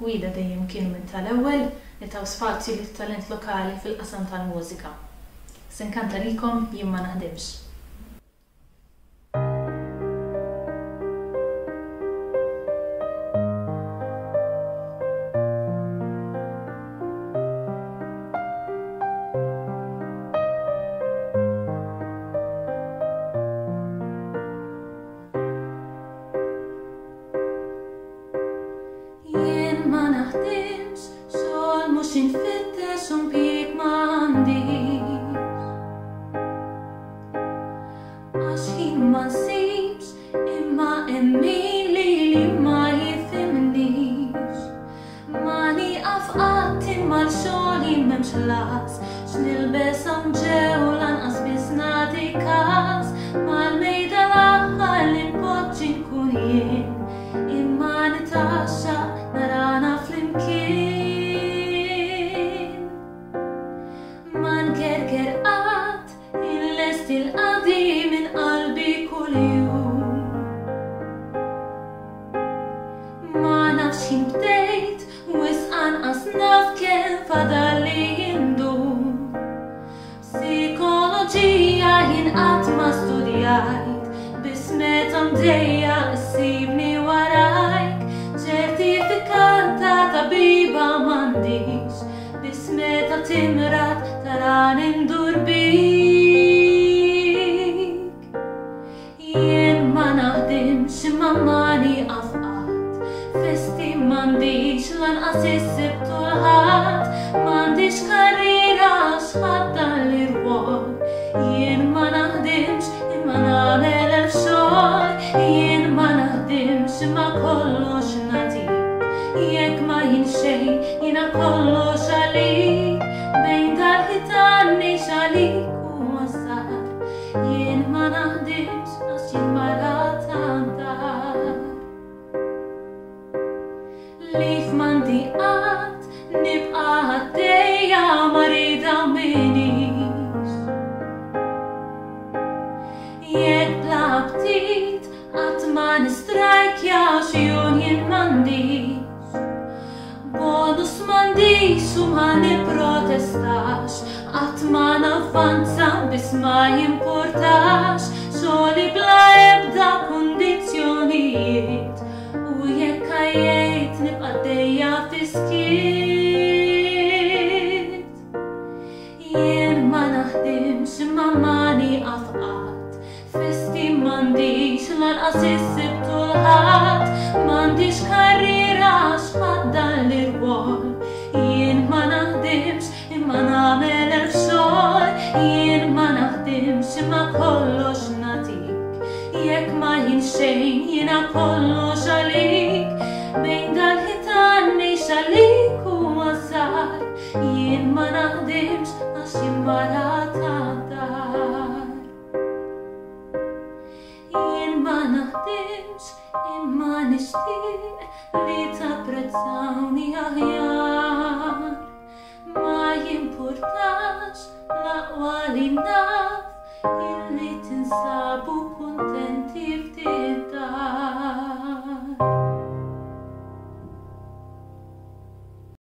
gwida dejjem kienu minn tal-ewwel li taw spazju lit-talent lokali fil-qasam tal-mużika. Sinkanta likom jien ma naħdimx. يهمني ليلي ما يثمنيش ماني أفقاتي مال شغلي ممشلاس شنلبس أمجاو لنقص بسناتي كاس مال ميدا الأخر اللي نبوتشي نكون ين إما نتعشى نرانا فلمكين ما نكركر قات إن لست الأخر fada li jindu Psikologija jien qatt ma studjajt Biss meta mdejja issibni warajk Ċertifikat ta' tabiba m'għandix Biss meta timrat taran indur bik Jien ma naħdimx ma mani qafqat Festi m'għandix lanqas issib kulħadd m'għandix karriera sħatta l-irwol. Jien ma naħdimx imma nagħmel xogħol, jien ma naħdimx imma kollox nagħtik. Jekk ma jien xejn nistrajkja xjon jien mandix Bonus mandix u ma niprotestax Għatma navvanza bis ma jimportax Xoli bla ebda kondizjonijiet U jekk għajiet nibqaddejja fiskiet Jien ma naħdimx ma ma Mandiċ lanqas issibtu l-ħat, mandiċ karriera xħad dan l-irwol. Jien ma naħdimx imma namel xol, jien ma naħdimx imma kollox natik. Jek ma jien xejn jiena kollox għalik, bejn dal-ħitan nejx għalik u mażar. Jien ma naħdimx għax jien naħdimx imma nixtieq li tapprezzawni aħjar ma jimpurtax laqwa li naf illi tinsabu